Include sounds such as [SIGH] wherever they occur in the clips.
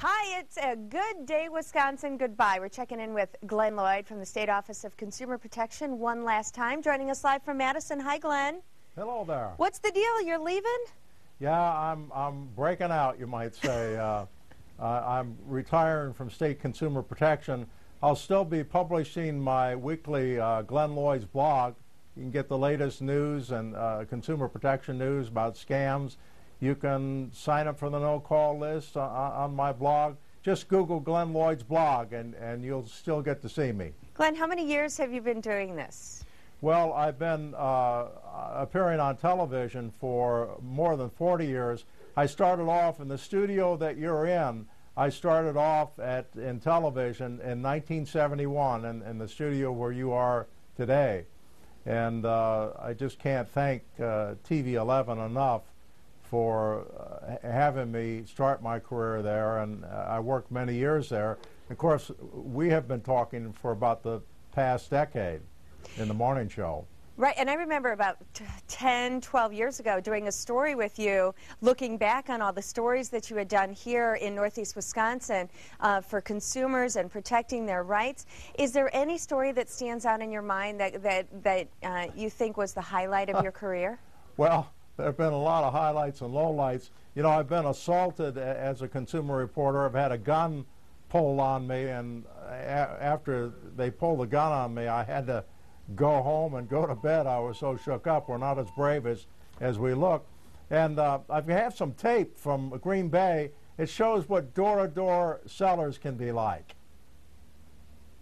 Hi, it's a good day, Wisconsin. Goodbye. We're checking in with Glen Loyd from the State Office of Consumer Protection one last time, joining us live from Madison. Hi, Glen. Hello there. What's the deal? You're leaving? Yeah, I'm I'm breaking out, you might say. [LAUGHS] uh, uh, I'm retiring from State Consumer Protection. I'll still be publishing my weekly uh, Glen Loyd's blog. You can get the latest news and uh, consumer protection news about scams you can sign up for the no-call list on, on my blog. Just Google Glen Loyd's blog, and, and you'll still get to see me. Glen, how many years have you been doing this? Well, I've been uh, appearing on television for more than 40 years. I started off in the studio that you're in. I started off at in television in 1971 in, in the studio where you are today. And uh, I just can't thank uh, TV 11 enough for uh, having me start my career there, and uh, I worked many years there. Of course, we have been talking for about the past decade in the morning show. Right, and I remember about 10, 12 years ago doing a story with you, looking back on all the stories that you had done here in Northeast Wisconsin uh, for consumers and protecting their rights. Is there any story that stands out in your mind that, that, that uh, you think was the highlight of your career? Well, there have been a lot of highlights and lowlights. You know, I've been assaulted as a consumer reporter. I've had a gun pulled on me, and after they pulled the gun on me, I had to go home and go to bed. I was so shook up. We're not as brave as, as we look. And uh, I have some tape from Green Bay. It shows what door-to-door sellers can be like.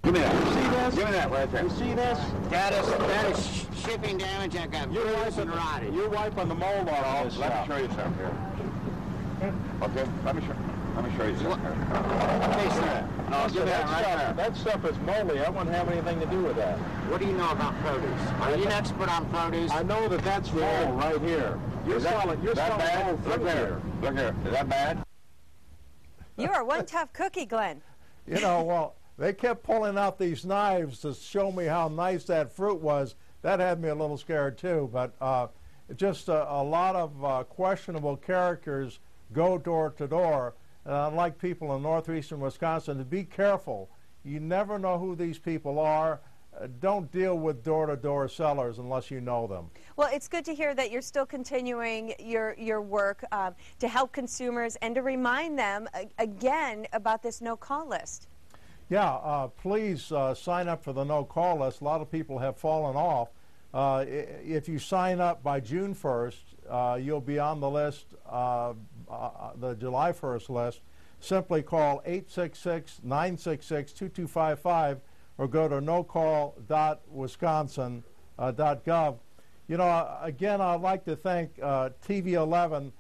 Give me that. You see this? Give me that right there. You see this? That is that is shipping damage. I got you're wiping, rotted. You're wiping the mold off this Let stuff. me show you something here. Okay, let me show. Let me show you something. Here. sir. No, give that, that right stuff. That stuff is moldy. I won't have anything to do with that. What do you know about produce? Are you an expert on produce? I know that that's mold right here. You're is that, selling. You're that selling bad? mold Look here. here. Look here. Is that bad? You are one tough cookie, Glen. You know, well. They kept pulling out these knives to show me how nice that fruit was. That had me a little scared too. But uh, just a, a, lot of uh, questionable characters go door to door. And I'd like people in northeastern Wisconsin to be careful. You never know who these people are. Uh, don't deal with door-to-door sellers unless you know them. Well, it's good to hear that you're still continuing your your work um, to help consumers and to remind them uh, again about this no-call list. Yeah, uh, please uh, sign up for the no call list. A lot of people have fallen off. Uh, if you sign up by June 1st, uh, you'll be on the list, uh, uh, the July 1st list. Simply call 866 966 2255 or go to nocall.wisconsin.gov. You know, again, I'd like to thank TV 11.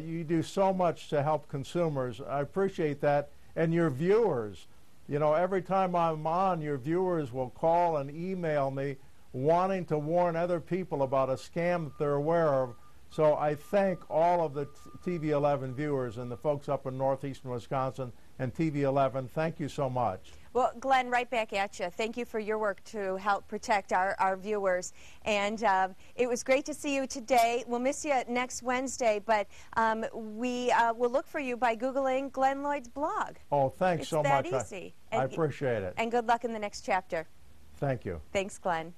you do so much to help consumers. I appreciate that. And your viewers. You know, every time I'm on, your viewers will call and email me wanting to warn other people about a scam that they're aware of. So I thank all of the TV 11 viewers and the folks up in northeastern Wisconsin and TV 11. Thank you so much. Well, Glen, right back at you. Thank you for your work to help protect our, our viewers. And um, it was great to see you today. We'll miss you next Wednesday, but um, we uh, will look for you by Googling Glen Loyd's blog. Oh, thanks it's so that much. easy. I, I appreciate it. And good luck in the next chapter. Thank you. Thanks, Glen.